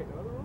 Okay, another one?